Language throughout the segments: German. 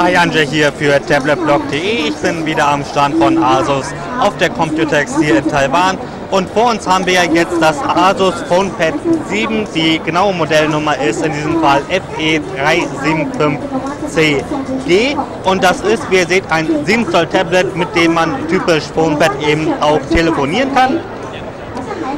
Hi Anja hier für tabletblog.de. Ich bin wieder am Stand von Asus auf der Computex hier in Taiwan. Und vor uns haben wir jetzt das Asus PhonePad 7. Die genaue Modellnummer ist in diesem Fall FE375CG. Und das ist, wie ihr seht, ein 7 Zoll Tablet, mit dem man typisch PhonePad eben auch telefonieren kann.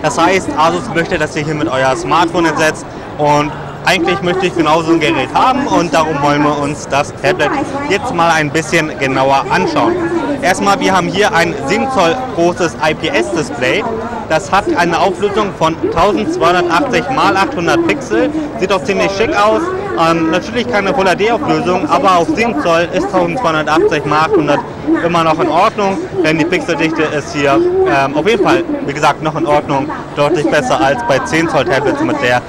Das heißt, Asus möchte, dass ihr hier mit euer Smartphone ersetzt und eigentlich möchte ich genauso ein Gerät haben und darum wollen wir uns das Tablet jetzt mal ein bisschen genauer anschauen. Erstmal, wir haben hier ein 7 Zoll großes IPS-Display. Das hat eine Auflösung von 1280 x 800 Pixel. Sieht auch ziemlich schick aus. Ähm, natürlich keine Full HD-Auflösung, aber auf 7 Zoll ist 1280 x 800 immer noch in Ordnung, denn die Pixeldichte ist hier ähm, auf jeden Fall, wie gesagt, noch in Ordnung, deutlich besser als bei 10 Zoll Tablets mit der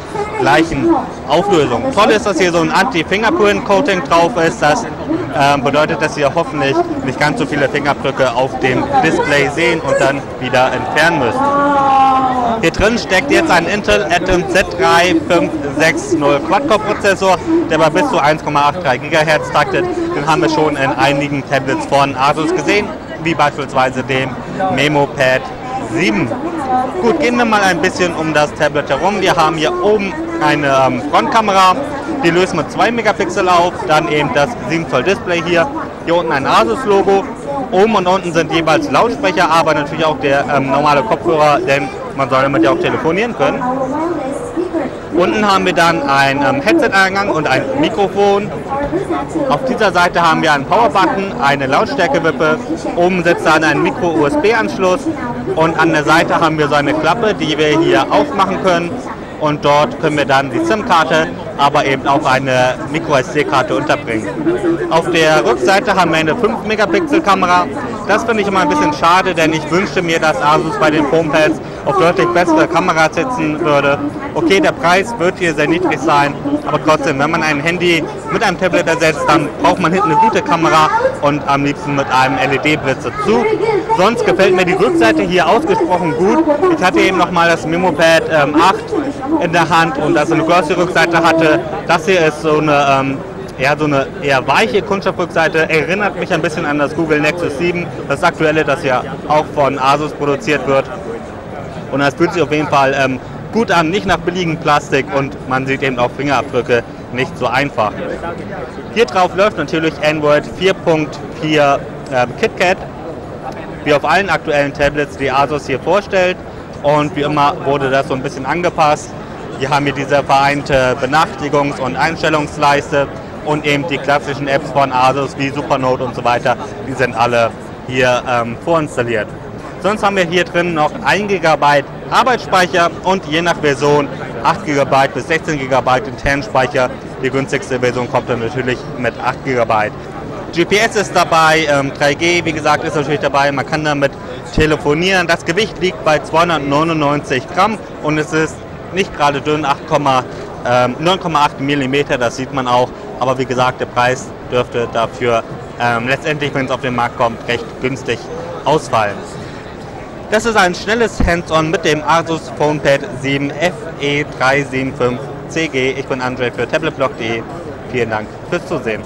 gleichen Auflösung. Toll ist, dass hier so ein Anti-Fingerprint-Coating drauf ist. Das äh, bedeutet, dass ihr hoffentlich nicht ganz so viele Fingerabdrücke auf dem Display sehen und dann wieder entfernen müsst. Hier drin steckt jetzt ein Intel Atom Z3560 Quad-Core-Prozessor, der bei bis zu 1,83 GHz taktet. Den haben wir schon in einigen Tablets von Asus gesehen, wie beispielsweise dem MemoPad 7. Gut, gehen wir mal ein bisschen um das Tablet herum. Wir haben hier oben eine ähm, Frontkamera, die löst mit 2 Megapixel auf, dann eben das 7 Zoll Display hier, hier unten ein Asus-Logo. Oben und unten sind jeweils Lautsprecher, aber natürlich auch der ähm, normale Kopfhörer, denn man soll damit ja auch telefonieren können. Unten haben wir dann einen ähm, Headset-Eingang und ein Mikrofon. Auf dieser Seite haben wir einen Power-Button, eine Lautstärkewippe. Oben sitzt dann ein Micro-USB-Anschluss und an der Seite haben wir so eine Klappe, die wir hier aufmachen können und dort können wir dann die SIM-Karte, aber eben auch eine Micro-SD-Karte unterbringen. Auf der Rückseite haben wir eine 5-Megapixel-Kamera. Das finde ich immer ein bisschen schade, denn ich wünschte mir, dass Asus bei den PhonePads auf deutlich bessere Kameras setzen würde. Okay, der Preis wird hier sehr niedrig sein, aber trotzdem, wenn man ein Handy mit einem Tablet ersetzt, dann braucht man hinten eine gute Kamera und am liebsten mit einem LED-Blitz dazu. Sonst gefällt mir die Rückseite hier ausgesprochen gut. Ich hatte eben nochmal das MemoPad ähm, 8 in der Hand und das eine große Rückseite hatte. Das hier ist so eine ähm, ja, so eine eher weiche Kunststoffrückseite, erinnert mich ein bisschen an das Google Nexus 7, das aktuelle, das ja auch von Asus produziert wird. Und das fühlt sich auf jeden Fall ähm, gut an, nicht nach billigem Plastik und man sieht eben auch Fingerabdrücke nicht so einfach. Hier drauf läuft natürlich Android 4.4 äh, KitKat, wie auf allen aktuellen Tablets, die Asus hier vorstellt. Und wie immer wurde das so ein bisschen angepasst. Wir haben hier diese vereinte Benachrichtigungs- und Einstellungsleiste und eben die klassischen Apps von Asus wie Supernote und so weiter, die sind alle hier ähm, vorinstalliert. Sonst haben wir hier drin noch 1 GB Arbeitsspeicher und je nach Version 8 GB bis 16 GB internen Speicher. Die günstigste Version kommt dann natürlich mit 8 GB. GPS ist dabei, ähm, 3G wie gesagt ist natürlich dabei, man kann damit telefonieren. Das Gewicht liegt bei 299 Gramm und es ist nicht gerade dünn, 9,8 ähm, mm, das sieht man auch. Aber wie gesagt, der Preis dürfte dafür ähm, letztendlich, wenn es auf den Markt kommt, recht günstig ausfallen. Das ist ein schnelles Hands-on mit dem Asus PhonePad 7 FE375CG. Ich bin André für tabletblog.de. Vielen Dank fürs Zusehen.